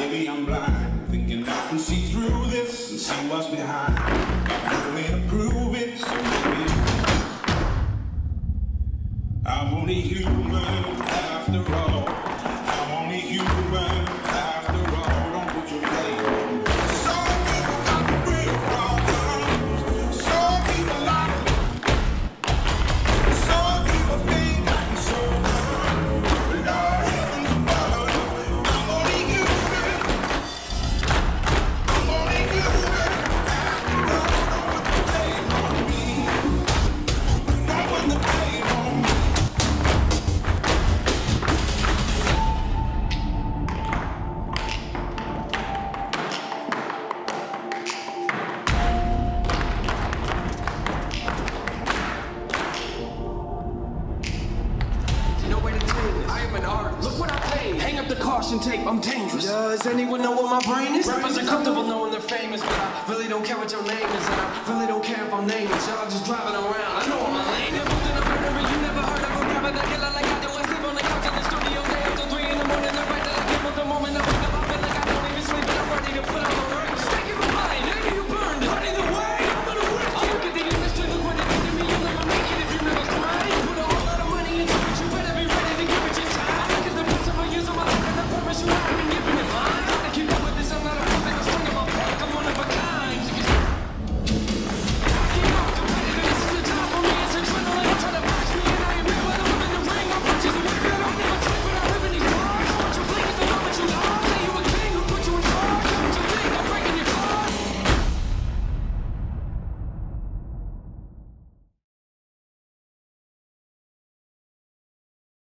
Maybe I'm blind, thinking I can see through this and see what's behind. I'm going to prove it, so maybe I'm only human after all. Am an artist. Look what I paid. Hang up the caution tape. I'm dangerous. Does anyone know what my brain is? Rappers are comfortable knowing they're famous, but I really don't care what your name is. And I really don't care if I'm nameless. Y'all just driving around. I know I'm